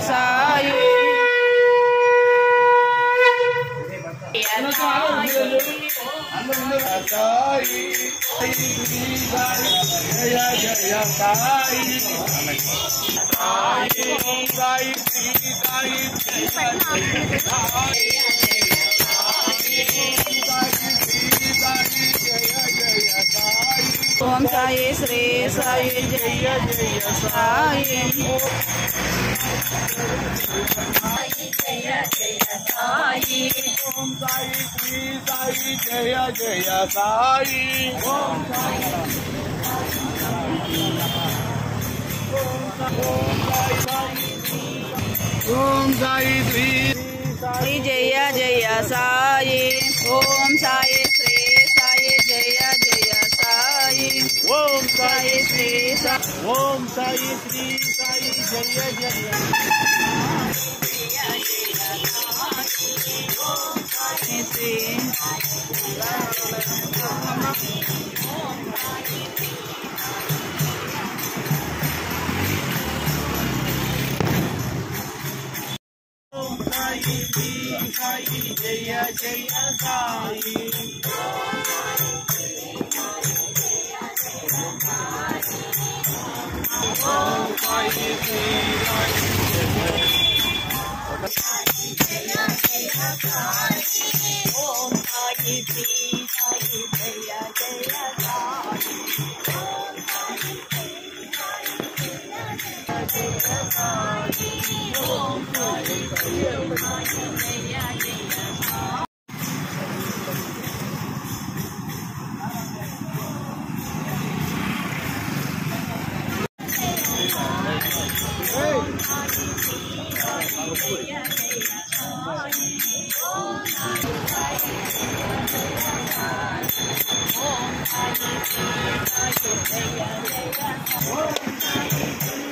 साई जय जय साई साई साई साई साई ओम साये श्रे साये जय जय साये ओम साई श्री साई जय जय साई। ओम ओम साई श्री साई। जय जय साई। ओम साई श्री ओम साई श्री ओम साई श्री साई जय जय। ओम साई श्री साई जय जय साई। 高抬一杯来敬你，我这一杯呀，这一杯呀，这一杯，高抬一杯，高抬一杯呀，这一杯，高抬一杯，高抬一杯呀，这一杯。哎呀哎呀，好难看呀！好难看呀！好难看呀！哎呀哎呀，好难看呀！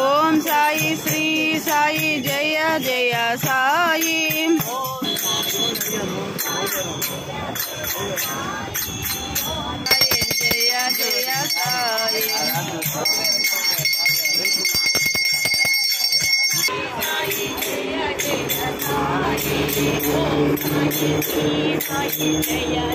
ओम साई श्री साई जय जय साई जय जय Sai Jaya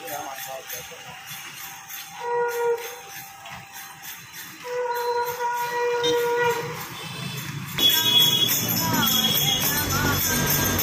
Yeah, my God, that's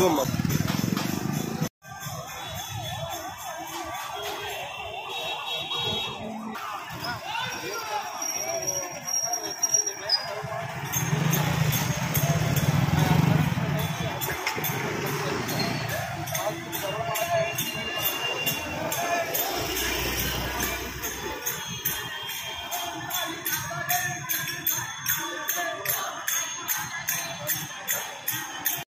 дома.